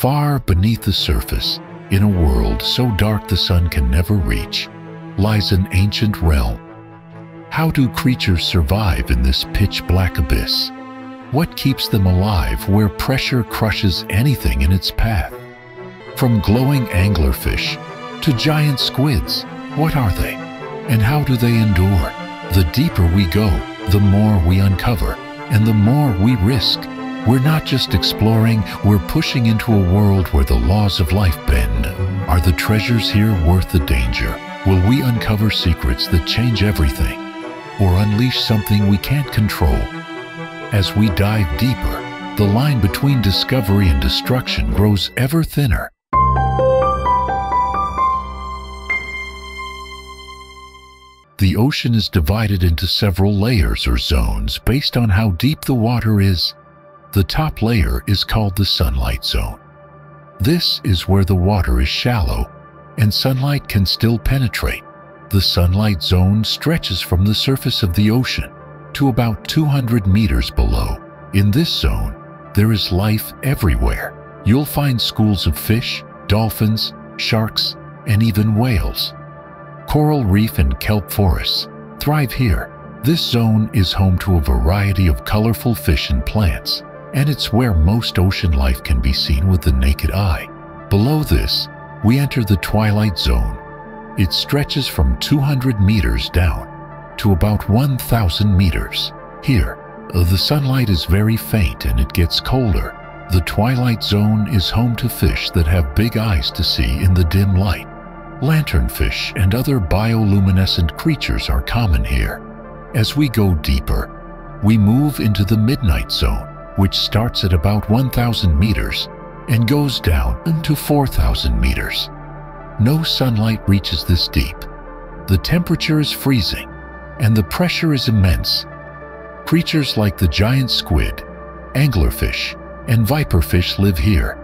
Far beneath the surface, in a world so dark the sun can never reach, lies an ancient realm. How do creatures survive in this pitch-black abyss? What keeps them alive where pressure crushes anything in its path? From glowing anglerfish to giant squids, what are they? And how do they endure? The deeper we go, the more we uncover, and the more we risk. We're not just exploring, we're pushing into a world where the laws of life bend. Are the treasures here worth the danger? Will we uncover secrets that change everything? Or unleash something we can't control? As we dive deeper, the line between discovery and destruction grows ever thinner. The ocean is divided into several layers or zones based on how deep the water is. The top layer is called the sunlight zone. This is where the water is shallow and sunlight can still penetrate. The sunlight zone stretches from the surface of the ocean to about 200 meters below. In this zone, there is life everywhere. You'll find schools of fish, dolphins, sharks, and even whales. Coral reef and kelp forests thrive here. This zone is home to a variety of colorful fish and plants, and it's where most ocean life can be seen with the naked eye. Below this, we enter the twilight zone. It stretches from 200 meters down to about 1,000 meters. Here, uh, the sunlight is very faint and it gets colder. The twilight zone is home to fish that have big eyes to see in the dim light. Lanternfish and other bioluminescent creatures are common here. As we go deeper, we move into the midnight zone, which starts at about 1,000 meters and goes down to 4,000 meters. No sunlight reaches this deep. The temperature is freezing and the pressure is immense. Creatures like the giant squid, anglerfish, and viperfish live here,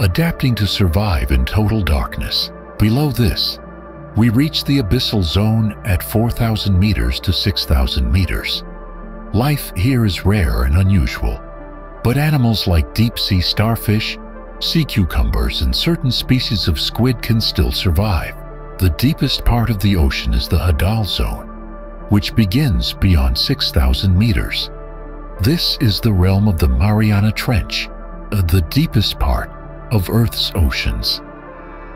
adapting to survive in total darkness. Below this, we reach the abyssal zone at 4,000 meters to 6,000 meters. Life here is rare and unusual, but animals like deep-sea starfish, sea cucumbers, and certain species of squid can still survive. The deepest part of the ocean is the Hadal Zone, which begins beyond 6,000 meters. This is the realm of the Mariana Trench, uh, the deepest part of Earth's oceans.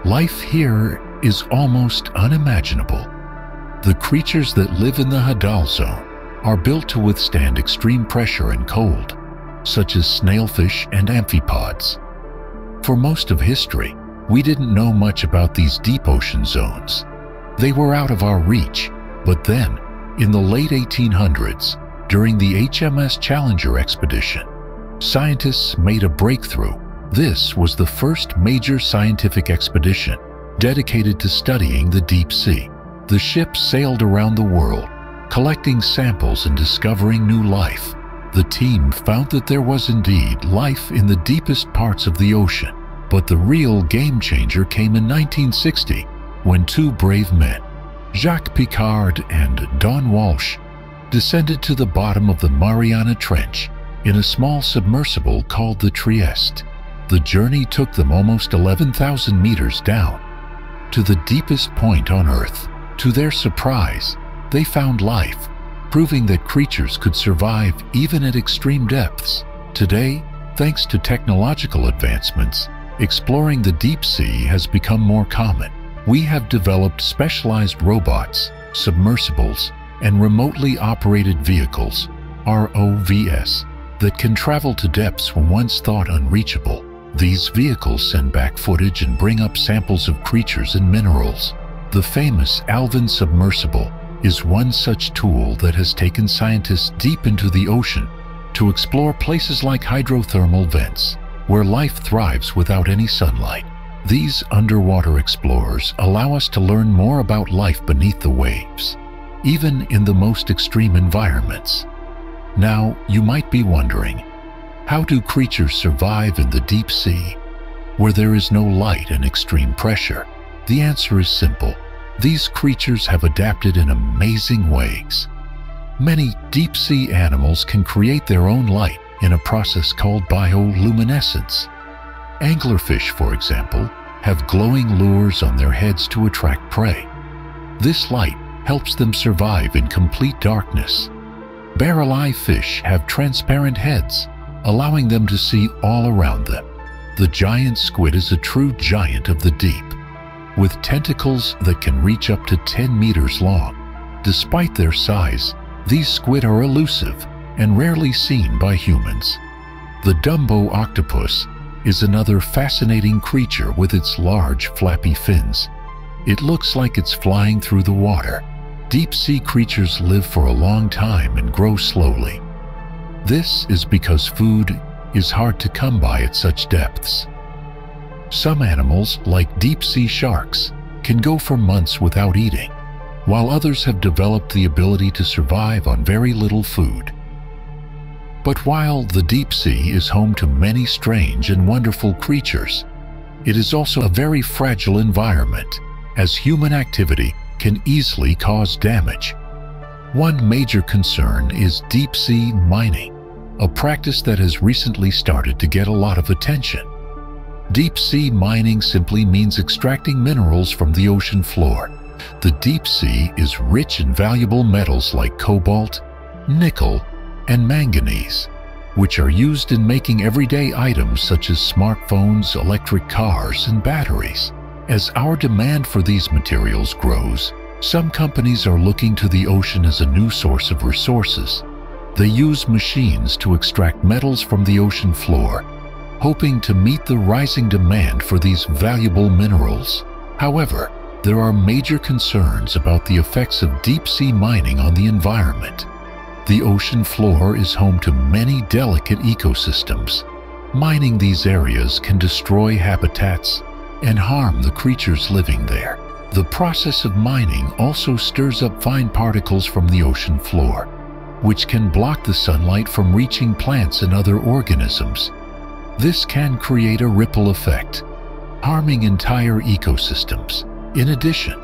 Life here is almost unimaginable. The creatures that live in the Hadal Zone are built to withstand extreme pressure and cold, such as snailfish and amphipods. For most of history, we didn't know much about these deep ocean zones. They were out of our reach, but then, in the late 1800s, during the HMS Challenger expedition, scientists made a breakthrough. This was the first major scientific expedition dedicated to studying the deep sea. The ship sailed around the world, collecting samples and discovering new life. The team found that there was indeed life in the deepest parts of the ocean, but the real game changer came in 1960 when two brave men, Jacques Piccard and Don Walsh, descended to the bottom of the Mariana Trench in a small submersible called the Trieste. The journey took them almost 11,000 meters down to the deepest point on Earth. To their surprise, they found life, proving that creatures could survive even at extreme depths. Today, thanks to technological advancements, exploring the deep sea has become more common. We have developed specialized robots, submersibles, and remotely operated vehicles, ROVs, that can travel to depths once thought unreachable. These vehicles send back footage and bring up samples of creatures and minerals. The famous Alvin submersible is one such tool that has taken scientists deep into the ocean to explore places like hydrothermal vents, where life thrives without any sunlight. These underwater explorers allow us to learn more about life beneath the waves, even in the most extreme environments. Now, you might be wondering, how do creatures survive in the deep sea, where there is no light and extreme pressure? The answer is simple. These creatures have adapted in amazing ways. Many deep-sea animals can create their own light in a process called bioluminescence. Anglerfish, for example, have glowing lures on their heads to attract prey. This light helps them survive in complete darkness. Barrel eye fish have transparent heads, allowing them to see all around them. The giant squid is a true giant of the deep, with tentacles that can reach up to 10 meters long. Despite their size, these squid are elusive and rarely seen by humans. The Dumbo octopus is another fascinating creature with its large flappy fins. It looks like it's flying through the water. Deep sea creatures live for a long time and grow slowly. This is because food is hard to come by at such depths. Some animals, like deep sea sharks, can go for months without eating, while others have developed the ability to survive on very little food. But while the deep sea is home to many strange and wonderful creatures, it is also a very fragile environment, as human activity can easily cause damage. One major concern is deep sea mining, a practice that has recently started to get a lot of attention. Deep sea mining simply means extracting minerals from the ocean floor. The deep sea is rich in valuable metals like cobalt, nickel, and manganese, which are used in making everyday items such as smartphones, electric cars, and batteries. As our demand for these materials grows, some companies are looking to the ocean as a new source of resources. They use machines to extract metals from the ocean floor, hoping to meet the rising demand for these valuable minerals. However, there are major concerns about the effects of deep-sea mining on the environment. The ocean floor is home to many delicate ecosystems. Mining these areas can destroy habitats and harm the creatures living there. The process of mining also stirs up fine particles from the ocean floor, which can block the sunlight from reaching plants and other organisms. This can create a ripple effect, harming entire ecosystems. In addition,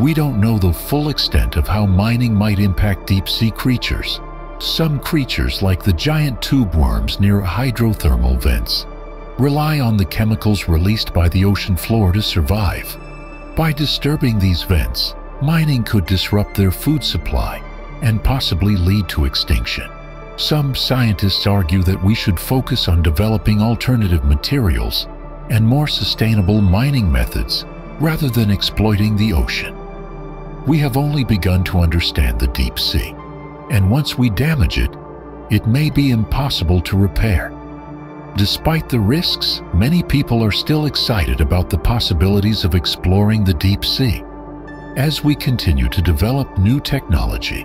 we don't know the full extent of how mining might impact deep-sea creatures. Some creatures, like the giant tube worms near hydrothermal vents, rely on the chemicals released by the ocean floor to survive. By disturbing these vents, mining could disrupt their food supply and possibly lead to extinction. Some scientists argue that we should focus on developing alternative materials and more sustainable mining methods rather than exploiting the ocean we have only begun to understand the deep sea, and once we damage it, it may be impossible to repair. Despite the risks, many people are still excited about the possibilities of exploring the deep sea. As we continue to develop new technology,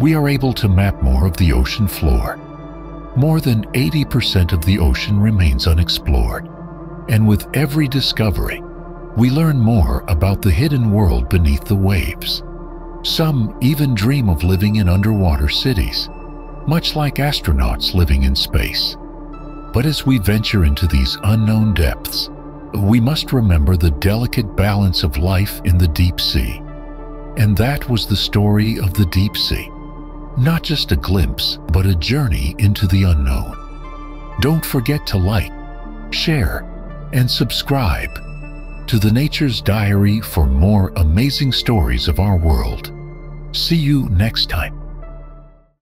we are able to map more of the ocean floor. More than 80% of the ocean remains unexplored, and with every discovery, we learn more about the hidden world beneath the waves. Some even dream of living in underwater cities, much like astronauts living in space. But as we venture into these unknown depths, we must remember the delicate balance of life in the deep sea. And that was the story of the deep sea. Not just a glimpse, but a journey into the unknown. Don't forget to like, share, and subscribe to the Nature's Diary for more amazing stories of our world. See you next time.